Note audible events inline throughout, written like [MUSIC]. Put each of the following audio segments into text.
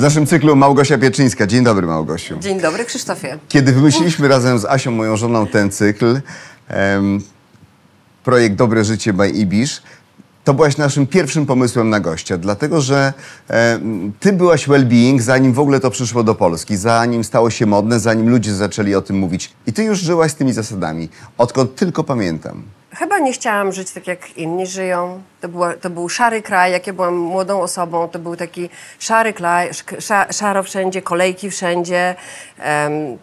W naszym cyklu Małgosia Pieczyńska. Dzień dobry, Małgosiu. Dzień dobry, Krzysztofie. Kiedy wymyśliliśmy razem z Asią, moją żoną, ten cykl, em, projekt Dobre Życie by Ibisz, to byłaś naszym pierwszym pomysłem na gościa, dlatego że ty byłaś well-being, zanim w ogóle to przyszło do Polski, zanim stało się modne, zanim ludzie zaczęli o tym mówić. I ty już żyłaś z tymi zasadami, odkąd tylko pamiętam. Chyba nie chciałam żyć tak, jak inni żyją. To, była, to był szary kraj, jak ja byłam młodą osobą, to był taki szary kraj, szaro wszędzie, kolejki wszędzie. em,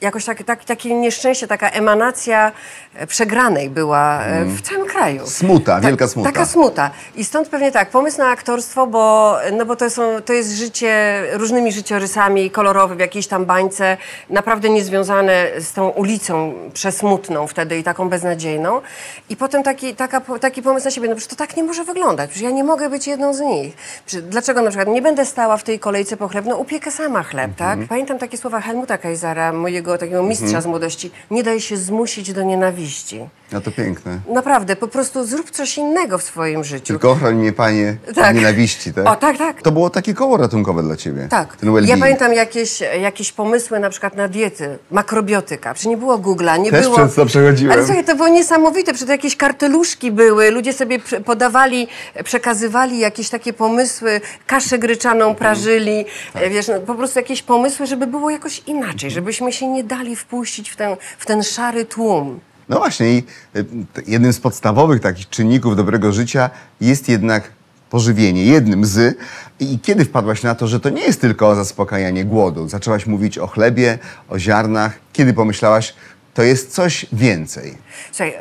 jakoś tak, tak, takie nieszczęście, taka emanacja e, przegranej była e, w całym kraju. Smuta, wielka smuta. Taka smuta. I stąd pewnie tak, pomysł na aktorstwo, bo, no bo to, są, to jest życie różnymi życiorysami, kolorowe w jakiejś tam bańce, naprawdę niezwiązane z tą ulicą przesmutną wtedy i taką beznadziejną. I potem taki, taka, taki pomysł na siebie, no przecież to tak nie może wyglądać, przecież ja nie mogę być jedną z nich. Przecież Dlaczego na przykład nie będę stała w tej kolejce po chleb, no upiekę sama chleb, Mhm. tak? Pamiętam takie słowa Helmuta Kajzara, mojego takiego mistrza z młodości, nie daj się zmusić do nienawiści. No to piękne. Naprawdę, po prostu zrób coś innego w swoim życiu. Tylko ochroń mnie, panie, od Tak. nienawiści, tak? O, tak, tak. To było takie koło ratunkowe dla ciebie. Tak. Ten well-being. Ja pamiętam jakieś, jakieś pomysły na przykład na diety, makrobiotyka. Przecież nie było Google'a, nie Też było... przez to przechodziłem. Ale słuchaj, to było niesamowite, przecież jakieś karteluszki były, ludzie sobie podawali, przekazywali jakieś takie pomysły, kaszę gryczaną prażyli, Tak. e, wiesz, no, po prostu jakieś pomysły, żeby było jakoś inaczej, żebyśmy się nie dali wpuścić w ten, w ten szary tłum. No właśnie i y, jednym z podstawowych takich czynników dobrego życia jest jednak pożywienie, jednym z. I kiedy wpadłaś na to, że to nie jest tylko zaspokajanie głodu? Zaczęłaś mówić o chlebie, o ziarnach. Kiedy pomyślałaś, to jest coś więcej? Słuchaj,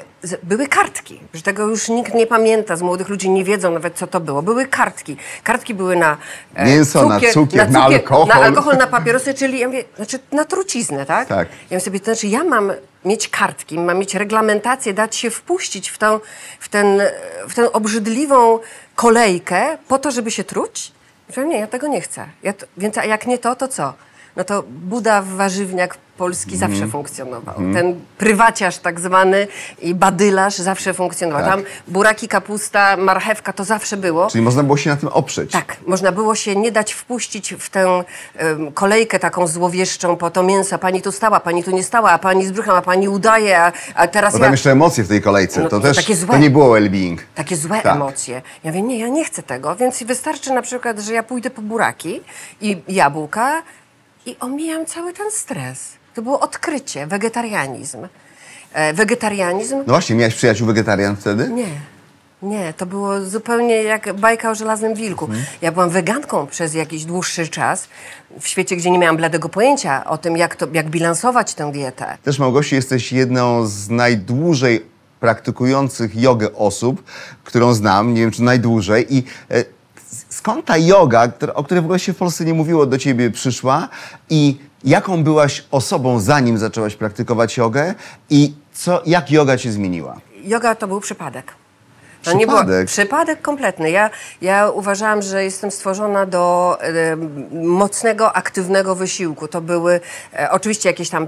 były kartki, że tego już nikt nie pamięta, z młodych ludzi nie wiedzą nawet co to było. Były kartki. Kartki były na e, Mięso, na cukier, na alkohol. Na alkohol, na papierosy, czyli ja mówię, znaczy na truciznę, tak? Tak. Ja sobie, to znaczy ja mam mieć kartki, mam mieć reglamentację, dać się wpuścić w, tą, w, ten, w tę obrzydliwą kolejkę po to, żeby się truć? Mówię, nie, ja tego nie chcę. Ja to, więc a jak nie to, to co? No to Buda warzywniak polski Mhm. zawsze funkcjonował. Ten prywaciarz tak zwany i badylarz zawsze funkcjonował. Tak. Tam buraki, kapusta, marchewka to zawsze było. Czyli można było się na tym oprzeć. Tak, można było się nie dać wpuścić w tę em, kolejkę taką złowieszczą po to mięso. Pani tu stała, pani tu nie stała, a pani z brzuchem, a pani udaje, a, a teraz Bo ja... tam jeszcze emocje w tej kolejce. No to też takie złe. to nie było well-being. Takie złe Tak. emocje. Ja mówię, nie, ja nie chcę tego, więc wystarczy na przykład, że ja pójdę po buraki i jabłka i omijam cały ten stres. To było odkrycie, wegetarianizm. E, wegetarianizm? No właśnie, miałeś przyjaciół wegetarian wtedy? Nie. Nie, to było zupełnie jak bajka o żelaznym wilku. Ja byłam weganką przez jakiś dłuższy czas w świecie, gdzie nie miałam bladego pojęcia o tym, jak, to, jak bilansować tę dietę. Też, Małgosiu, jesteś jedną z najdłużej praktykujących jogę osób, którą znam, nie wiem czy najdłużej. I e, skąd ta yoga, o której w ogóle się w Polsce nie mówiło, do ciebie przyszła? I jaką byłaś osobą, zanim zaczęłaś praktykować jogę? I co, jak yoga cię zmieniła? Yoga to był przypadek. To nie było Przypadek? kompletny. Ja, ja uważałam, że jestem stworzona do e, mocnego, aktywnego wysiłku. To były e, oczywiście jakieś tam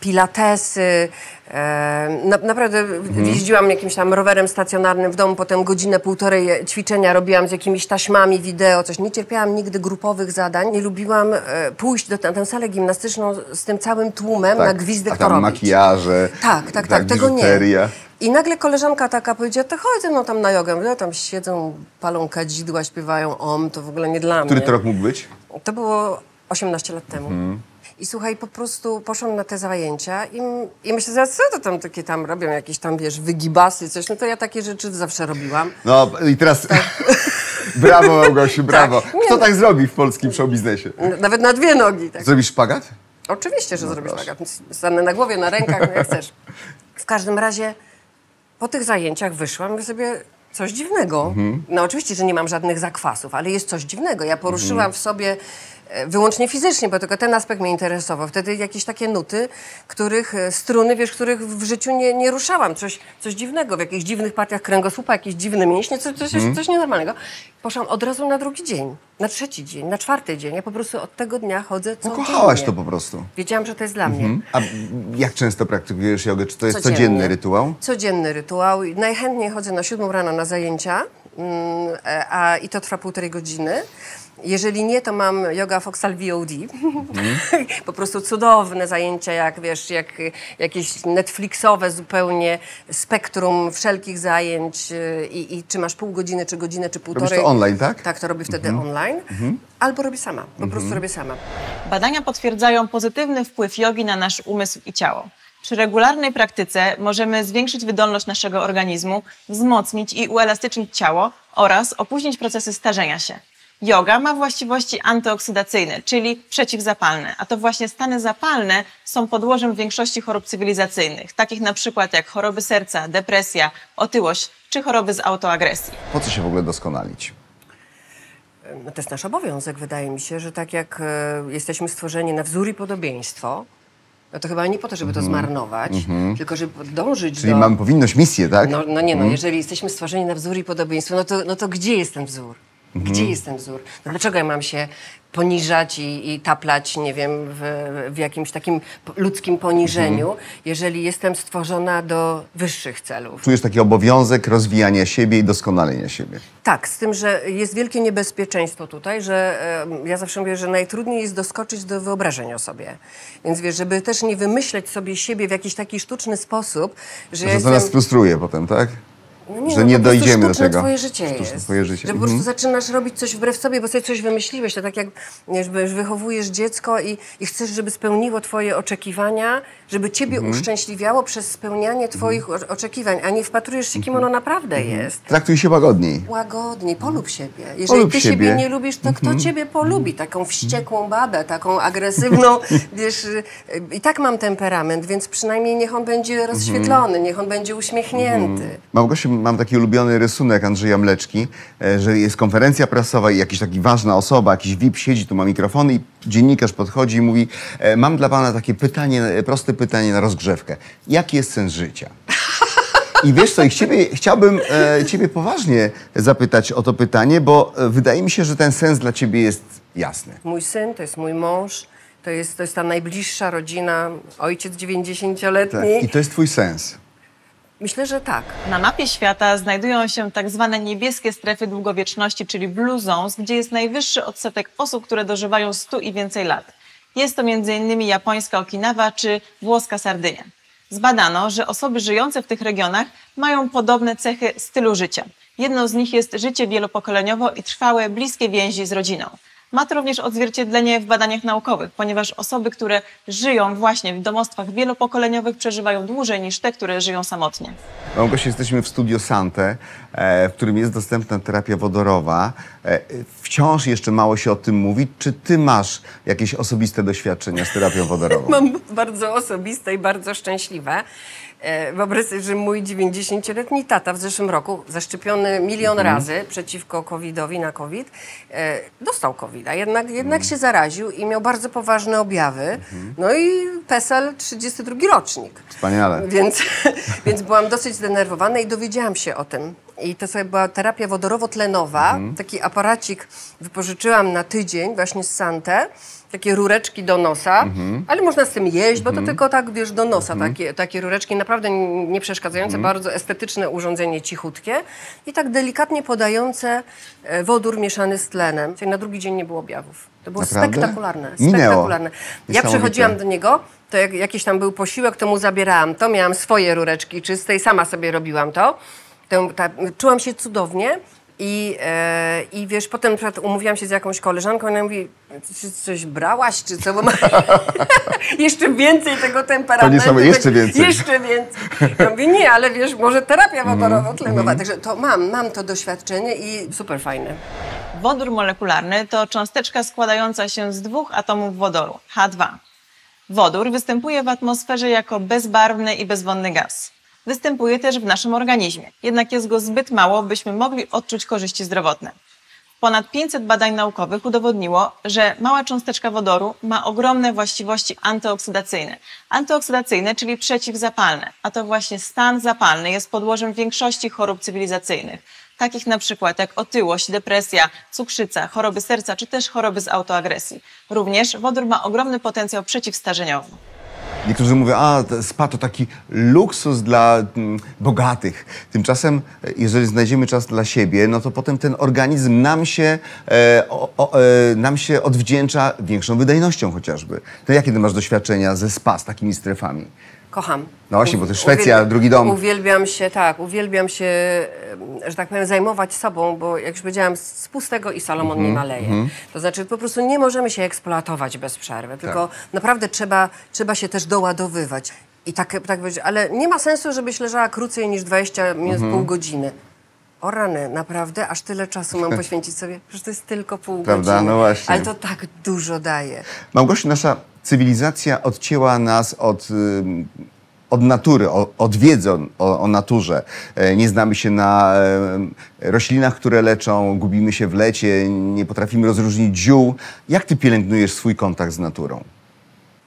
pilatesy. E, na, naprawdę Mhm. jeździłam jakimś tam rowerem stacjonarnym w domu, potem godzinę, półtorej ćwiczenia robiłam z jakimiś taśmami, wideo, coś. Nie cierpiałam nigdy grupowych zadań. Nie lubiłam e, pójść do, na tę salę gimnastyczną z tym całym tłumem na gwizdek Tak, a to tam robić. makijaże, Tak, tak, tak, tego nie. I nagle koleżanka taka powiedziała, to chodź ze mną tam na jogę. Ja tam siedzą, palą kadzidła, śpiewają om, to w ogóle nie dla Który mnie. to rok mógł być? To było 18 lat temu. Mhm. I słuchaj, po prostu poszłam na te zajęcia i, i myślę, że co to tam takie tam robią, jakieś tam, wiesz, wygibasy, coś. No to ja takie rzeczy zawsze robiłam. No i teraz... [LAUGHS] brawo, Małgosiu, brawo. Tak. Nie Kto no. tak zrobi w polskim show biznesie? N- Nawet na dwie nogi. Tak. Zrobisz szpagat? Oczywiście, że No zrobisz tak. Stanę na głowie, na rękach, no jak chcesz. W każdym razie po tych zajęciach wyszłam i sobie coś dziwnego. Mhm. No oczywiście, że nie mam żadnych zakwasów, ale jest coś dziwnego. Ja poruszyłam Mhm. w sobie wyłącznie fizycznie, bo tylko ten aspekt mnie interesował. Wtedy jakieś takie nuty, których, e, struny, wiesz, których w życiu nie, nie ruszałam. Coś, coś dziwnego, w jakichś dziwnych partiach kręgosłupa, jakieś dziwne mięśnie, coś, coś, Mhm. coś nienormalnego. Poszłam od razu na drugi dzień, na trzeci dzień, na czwarty dzień. Ja po prostu od tego dnia chodzę No codziennie. kochałaś to po prostu. Wiedziałam, że to jest dla mnie. Mhm. A jak często praktykujesz jogę? Czy to jest Codziennie. codzienny rytuał? Codzienny rytuał. Najchętniej chodzę na siódmą rano na zajęcia, mm, e, a, i to trwa półtorej godziny. Jeżeli nie, to mam Yoga Foxal VOD. [LAUGHS] po prostu cudowne zajęcia, jak wiesz, jak jakieś Netflixowe zupełnie spektrum wszelkich zajęć y, i, i czy masz pół godziny, czy godzinę, czy półtorej. to online, tak? Tak, to robię wtedy online. Albo robię sama, po prostu robię sama. Badania potwierdzają pozytywny wpływ jogi na nasz umysł i ciało. Przy regularnej praktyce możemy zwiększyć wydolność naszego organizmu, wzmocnić i uelastycznić ciało oraz opóźnić procesy starzenia się. Yoga ma właściwości antyoksydacyjne, czyli przeciwzapalne, a to właśnie stany zapalne są podłożem większości chorób cywilizacyjnych, takich na przykład jak choroby serca, depresja, otyłość czy choroby z autoagresji. Po co się w ogóle doskonalić? No, to jest nasz obowiązek, wydaje mi się, że tak jak e, jesteśmy stworzeni na wzór i podobieństwo, no to chyba nie po to, żeby to zmarnować, tylko żeby dążyć Czyli do... mamy powinność, misję, tak? No, no nie, no jeżeli jesteśmy stworzeni na wzór i podobieństwo, no to, no to gdzie jest ten wzór? Gdzie jest ten wzór? No dlaczego ja mam się poniżać i, i taplać, nie wiem, w, w jakimś takim ludzkim poniżeniu, jeżeli jestem stworzona do wyższych celów? Czujesz taki obowiązek rozwijania siebie i doskonalenia siebie. Tak, z tym, że jest wielkie niebezpieczeństwo tutaj, że em, ja zawsze mówię, że najtrudniej jest doskoczyć do wyobrażeń o sobie. Więc wiesz, żeby też nie wymyśleć sobie siebie w jakiś taki sztuczny sposób, że, ja to jestem... nas frustruje potem, tak? No nie, że no nie dojdziemy do tego. twoje życie Sztuczne jest. twoje życie. Że po Mhm. prostu zaczynasz robić coś wbrew sobie, bo sobie coś wymyśliłeś. To tak jak wiesz, wychowujesz dziecko i, i chcesz, żeby spełniło twoje oczekiwania, żeby ciebie Mhm. uszczęśliwiało przez spełnianie twoich o- oczekiwań, a nie wpatrujesz się, kim ono naprawdę Mhm. jest. Traktuj się łagodniej. Łagodniej, polub siebie. Jeżeli Polub ty siebie. siebie nie lubisz, to kto ciebie polubi? Taką wściekłą babę, taką agresywną, [LAUGHS] wiesz, i tak mam temperament, więc przynajmniej niech on będzie rozświetlony, niech on będzie uśmiechnięty. Małgosiu, mam taki ulubiony rysunek Andrzeja Mleczki, e, że jest konferencja prasowa i jakiś taki ważna osoba, jakiś VIP siedzi, tu ma mikrofon i dziennikarz podchodzi i mówi e, mam dla pana takie pytanie, e, proste pytanie na rozgrzewkę. Jaki jest sens życia? I wiesz co, i ciebie, chciałbym e, ciebie poważnie zapytać o to pytanie, bo wydaje mi się, że ten sens dla ciebie jest jasny. Mój syn, to jest mój mąż, to jest, to jest ta najbliższa rodzina, ojciec 90-letni. Tak. I to jest twój sens. Myślę, że tak. Na mapie świata znajdują się tak zwane niebieskie strefy długowieczności, czyli blue zones, gdzie jest najwyższy odsetek osób, które dożywają 100 i więcej lat. Jest to m.in. japońska Okinawa czy włoska Sardynia. Zbadano, że osoby żyjące w tych regionach mają podobne cechy stylu życia. Jedną z nich jest życie wielopokoleniowo i trwałe, bliskie więzi z rodziną. Ma to również odzwierciedlenie w badaniach naukowych, ponieważ osoby, które żyją właśnie w domostwach wielopokoleniowych, przeżywają dłużej niż te, które żyją samotnie. Małgosiu, jesteśmy w studio Sante, e, w którym jest dostępna terapia wodorowa. E, wciąż jeszcze mało się o tym mówi. Czy ty masz jakieś osobiste doświadczenia z terapią wodorową? [LAUGHS] Mam bardzo osobiste i bardzo szczęśliwe. E, Wyobraź sobie, że mój 90-letni tata w zeszłym roku, zaszczepiony milion razy przeciwko COVID-owi na COVID, e, dostał COVID, a jednak, jednak się zaraził i miał bardzo poważne objawy. No i PESEL 32 rocznik. Wspaniale. Więc, [LAUGHS] więc byłam dosyć zdenerwowana i dowiedziałam się o tym. I to sobie była terapia wodorowo-tlenowa. Taki aparacik wypożyczyłam na tydzień właśnie z Sante. Takie rureczki do nosa, ale można z tym jeść, bo to tylko tak, wiesz, do nosa takie, takie rureczki, naprawdę nie przeszkadzające, bardzo estetyczne urządzenie, cichutkie i tak delikatnie podające e, wodór mieszany z tlenem. Czyli na drugi dzień nie było objawów. To było Naprawdę? spektakularne, spektakularne. Ja przychodziłam do niego, to jak jakiś tam był posiłek, to mu zabierałam to, miałam swoje rureczki czyste i sama sobie robiłam to. To ta, czułam się cudownie i, e, i wiesz, potem umówiłam się z jakąś koleżanką i ona mówi, czy coś brałaś, czy co, bo ma [LAUGHS] jeszcze więcej tego temperamentu. To nie samo, jeszcze tak- więcej. Jeszcze więcej. Ja mówię, nie, ale wiesz, może terapia Mhm, wodorowo-tlenowa, także to mam, mam to doświadczenie i super fajne. Wodór molekularny to cząsteczka składająca się z dwóch atomów wodoru, H2. Wodór występuje w atmosferze jako bezbarwny i bezwonny gaz. Występuje też w naszym organizmie, jednak jest go zbyt mało, byśmy mogli odczuć korzyści zdrowotne. Ponad 500 badań naukowych udowodniło, że mała cząsteczka wodoru ma ogromne właściwości antyoksydacyjne. Antyoksydacyjne, czyli przeciwzapalne, a to właśnie stan zapalny jest podłożem większości chorób cywilizacyjnych, takich na przykład jak otyłość, depresja, cukrzyca, choroby serca czy też choroby z autoagresji. Również wodór ma ogromny potencjał przeciwstarzeniowy. Niektórzy mówią, a spa to taki luksus dla mm, bogatych. Tymczasem, e, jeżeli znajdziemy czas dla siebie, no to potem ten organizm nam się, e, o, o, e, nam się odwdzięcza większą wydajnością chociażby. To jakie ty masz doświadczenia ze spa, z takimi strefami? Kocham. No właśnie, bo to Szwecja, drugi dom. Uwielbiam się, tak, uwielbiam się, że tak powiem, zajmować sobą, bo jak już powiedziałam, z pustego i Salomon Mhm, nie maleje. To znaczy po prostu nie możemy się eksploatować bez przerwy, tylko Tak. naprawdę trzeba, trzeba się też doładowywać. I tak, tak powiedzieć, ale nie ma sensu, żebyś leżała krócej niż 20 minut, Mhm. pół godziny. O rany, naprawdę, aż tyle czasu mam poświęcić sobie, że to jest tylko pół Prawda? godziny. No właśnie. Ale to tak dużo daje. Małgosiu, nasza cywilizacja odcięła nas od, ym, od natury, od wiedzy o, o naturze. E, Nie znamy się na em, roślinach, które leczą, gubimy się w lecie, nie potrafimy rozróżnić ziół. Jak ty pielęgnujesz swój kontakt z naturą?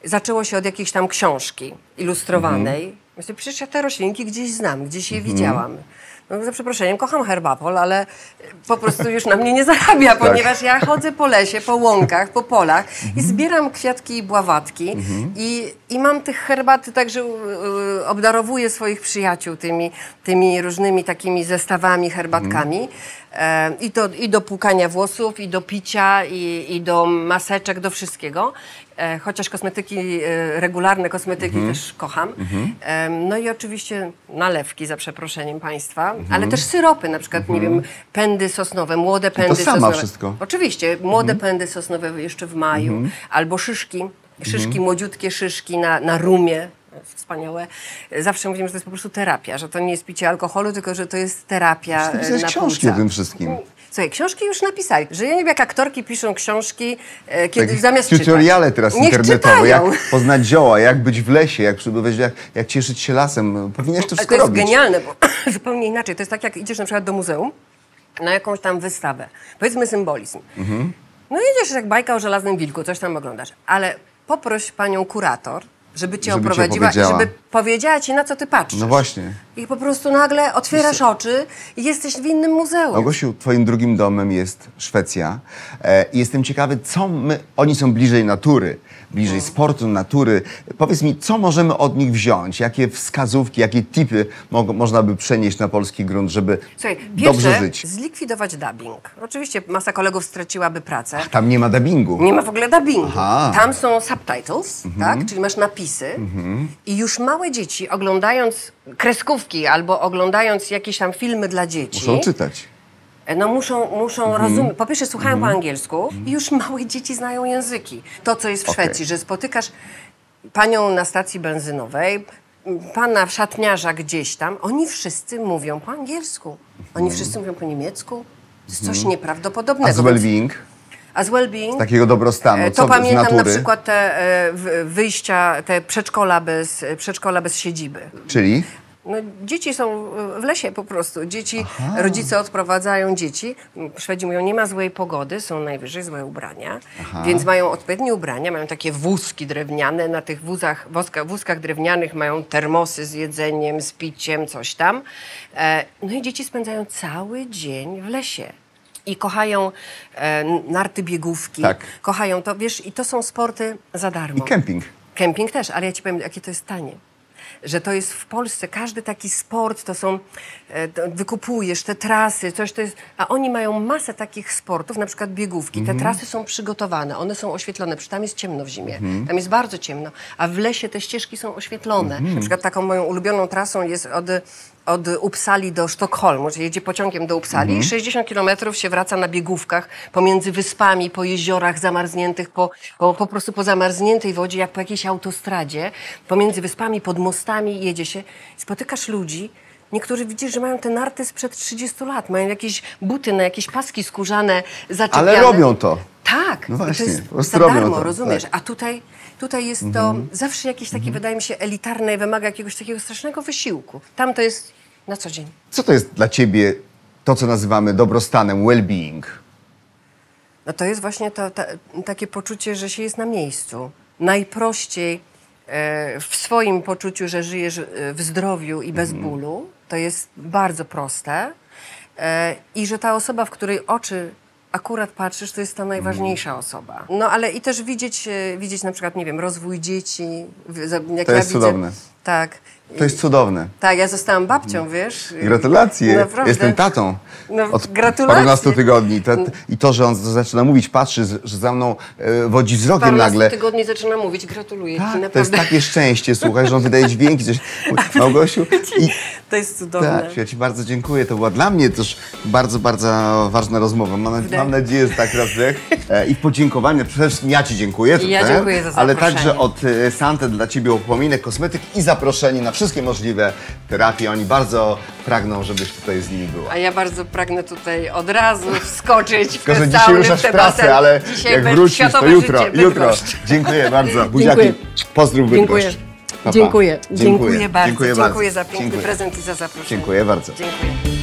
Zaczęło się od jakiejś tam książki ilustrowanej. Myślę, przecież ja te roślinki gdzieś znam, gdzieś je widziałam. No, za przeproszeniem, kocham herbapol, ale po prostu już na mnie nie zarabia, ponieważ ja chodzę po lesie, po łąkach, po polach i zbieram kwiatki i bławatki i, i mam tych herbaty, także y, obdarowuję swoich przyjaciół tymi, tymi różnymi takimi zestawami herbatkami. E, I, do, I do płukania włosów, i do picia, i, i do maseczek, do wszystkiego. E, chociaż kosmetyki, e, regularne kosmetyki też kocham. E, no i oczywiście nalewki, za przeproszeniem Państwa, ale też syropy, na przykład, nie wiem, pędy sosnowe, młode pędy sama sosnowe. wszystko? Oczywiście, młode pędy sosnowe jeszcze w maju, albo szyszki, szyszki, młodziutkie szyszki na, na rumie. Wspaniałe. Zawsze mówimy, że to jest po prostu terapia, że to nie jest picie alkoholu, tylko że to jest terapia pisałeś na książki o tym wszystkim. Słuchaj, książki już napisali. Że ja nie wiem, jak aktorki piszą książki, e, kiedy Takie zamiast tutoriale czytać. teraz Niech internetowe, czytają. jak poznać zioła, jak być w lesie, jak przebywać, jak, jak cieszyć się lasem. Powinieneś to wszystko to jest robić. genialne, bo [CLEARS THROAT] zupełnie inaczej. To jest tak, jak idziesz na przykład do muzeum na jakąś tam wystawę. Powiedzmy symbolizm. Mhm. No idziesz jak bajka o żelaznym wilku, coś tam oglądasz. Ale poproś panią kurator, żeby cię Żeby cię oprowadziła i opowiedziała. żeby powiedziała ci, na co ty patrzysz. No właśnie. I po prostu nagle otwierasz oczy i jesteś w innym muzeum. Małgosiu, twoim drugim domem jest Szwecja. E, i jestem ciekawy, co my... Oni są bliżej natury, bliżej sportu, natury. Powiedz mi, co możemy od nich wziąć? Jakie wskazówki, jakie tipy mo można by przenieść na polski grunt, żeby Słuchaj, dobrze pierwsze, żyć? zlikwidować dubbing. Oczywiście masa kolegów straciłaby pracę. Tam nie ma dubbingu. Nie ma w ogóle dubbingu. Aha. Mhm. Tam są subtitles, tak? czyli masz napisy i już małe dzieci oglądając kreskówki albo oglądając jakieś tam filmy dla dzieci, Muszą czytać. No muszą, muszą Mhm. rozumieć. Po pierwsze słuchają po angielsku i już [LAUGHS] małe dzieci znają języki. To, co jest w Okej. Szwecji, że spotykasz panią na stacji benzynowej, pana szatniarza gdzieś tam, oni wszyscy mówią po angielsku. Oni wszyscy mówią po niemiecku. To jest coś nieprawdopodobnego. Mhm. A z well-being? A z well-being? Takiego dobrostanu, E, To pamiętam na przykład te e, wyjścia, te przedszkola bez, przedszkola bez siedziby. Czyli? No, dzieci są w lesie po prostu. Dzieci, rodzice odprowadzają dzieci. Szwedzi mówią, nie ma złej pogody, są najwyżej złe ubrania. Więc mają odpowiednie ubrania, mają takie wózki drewniane. Na tych wózach, wózka, wózkach drewnianych mają termosy z jedzeniem, z piciem, coś tam. E, no i dzieci spędzają cały dzień w lesie. I kochają e, narty biegówki, Tak. kochają to, wiesz, i to są sporty za darmo. I kemping. Kemping też, ale ja ci powiem, jakie to jest tanie. Że to jest w Polsce, każdy taki sport to są, e, wykupujesz te trasy, coś to jest, a oni mają masę takich sportów, na przykład biegówki. Mhm. Te trasy są przygotowane, one są oświetlone, przecież tam jest ciemno w zimie, tam jest bardzo ciemno, a w lesie te ścieżki są oświetlone. Mhm. Na przykład taką moją ulubioną trasą jest od, od Uppsali do Sztokholmu, że jedzie pociągiem do Uppsali Mhm. i 60 kilometrów się wraca na biegówkach pomiędzy wyspami, po jeziorach zamarzniętych, po, po, po prostu po zamarzniętej wodzie, jak po jakiejś autostradzie, pomiędzy wyspami, pod mostami jedzie się, spotykasz ludzi, Niektórzy widzisz, że mają te narty sprzed 30 lat, mają jakieś buty na jakieś paski skórzane, zaczepiane. Ale robią to. Tak, No właśnie, to jest za darmo, to, rozumiesz? tak. A tutaj, tutaj jest to zawsze jakieś takie, wydaje mi się, elitarne i wymaga jakiegoś takiego strasznego wysiłku. Tam to jest na co dzień. Co to jest dla ciebie to, co nazywamy dobrostanem, well-being? No to jest właśnie to, ta, takie poczucie, że się jest na miejscu. Najprościej e, w swoim poczuciu, że żyjesz e, w zdrowiu i bez bólu. To jest bardzo proste. E, I że ta osoba, w której oczy akurat patrzysz, to jest ta najważniejsza osoba. No ale i też widzieć, e, widzieć na przykład, nie wiem, rozwój dzieci. Jak To ja jest widzę, cudowne. Tak. To jest cudowne. Tak, ja zostałam babcią, wiesz. Gratulacje. Naprawdę. Jestem tatą. No, Od gratulacje. parunastu tygodni. To, I to, że on zaczyna mówić, patrzy, że za mną e, wodzi wzrokiem nagle. tygodni zaczyna mówić, gratuluję ci, Tak, to jest naprawdę. takie szczęście, słuchaj, że on wydaje dźwięki, coś. [LAUGHS] Małgosiu. I, To jest cudowne. tak, ja Ci bardzo dziękuję. To była dla mnie też bardzo, bardzo ważna rozmowa. Mam, mam nadzieję, że tak raz wdech. E, I przede wszystkim ja Ci dziękuję. I ja tutaj, dziękuję za Ale zaproszenie. także od e, Sante dla Ciebie upominek, kosmetyk i zaproszenie na wszystkie możliwe terapie. Oni bardzo pragną, żebyś tutaj z nimi była. A ja bardzo pragnę tutaj od razu wskoczyć w Tylko, dzisiaj sauny, ruszasz w pracę, ale Dzisiaj jak wrócisz, to jutro, jutro. Dziękuję bardzo. [LAUGHS] Buziaki, Dziękuję. pozdrów Dziękuję. Bydgoszcz. Pa, pa. Dziękuję. Dziękuję bardzo. Dziękuję Dziękuję bardzo. za piękny Dziękuję. prezent i za zaproszenie. Dziękuję bardzo. Dziękuję.